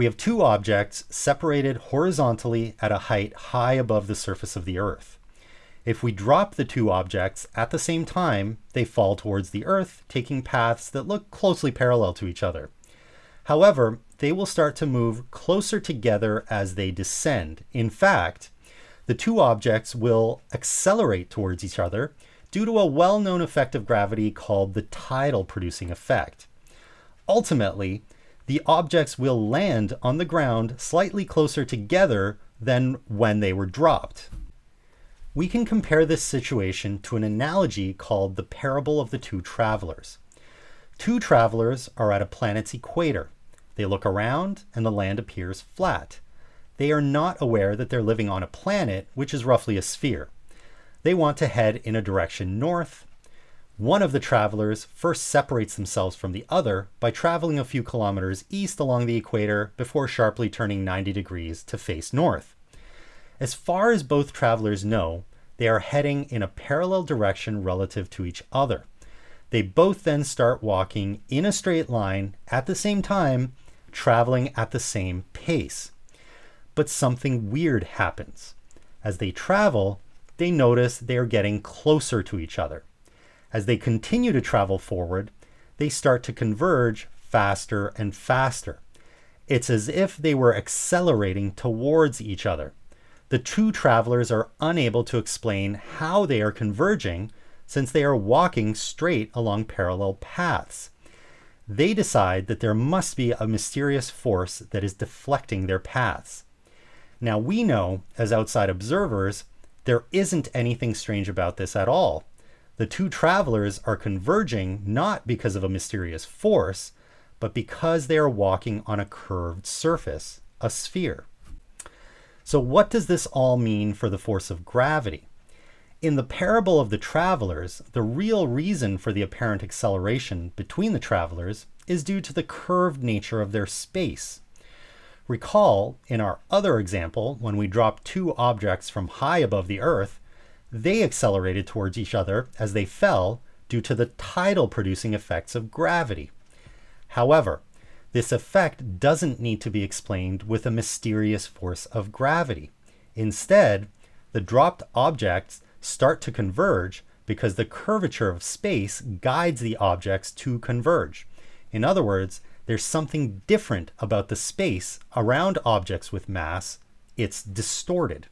We have two objects separated horizontally at a height high above the surface of the Earth. If we drop the two objects at the same time, they fall towards the Earth, taking paths that look closely parallel to each other. However, they will start to move closer together as they descend. In fact, the two objects will accelerate towards each other due to a well known effect of gravity called the tidal producing effect. Ultimately, the objects will land on the ground slightly closer together than when they were dropped. We can compare this situation to an analogy called the parable of the two travelers. Two travelers are at a planet's equator. They look around and the land appears flat. They are not aware that they're living on a planet which is roughly a sphere. They want to head in a direction north. One of the travelers first separates themselves from the other by traveling a few kilometers east along the equator before sharply turning 90 degrees to face north. As far as both travelers know, they are heading in a parallel direction relative to each other. They both then start walking in a straight line at the same time, traveling at the same pace. But something weird happens. As they travel, they notice they are getting closer to each other. As they continue to travel forward, they start to converge faster and faster. It's as if they were accelerating towards each other the two travelers are unable to explain how they are converging since they are walking straight along parallel paths. They decide that there must be a mysterious force that is deflecting their paths. Now, we know, as outside observers, there isn't anything strange about this at all. The two travelers are converging not because of a mysterious force, but because they are walking on a curved surface, a sphere. So, what does this all mean for the force of gravity? In the parable of the travelers, the real reason for the apparent acceleration between the travelers is due to the curved nature of their space. Recall, in our other example, when we dropped two objects from high above the Earth, they accelerated towards each other as they fell due to the tidal producing effects of gravity. However, this effect doesn't need to be explained with a mysterious force of gravity. Instead, the dropped objects start to converge because the curvature of space guides the objects to converge. In other words, there's something different about the space around objects with mass. It's distorted.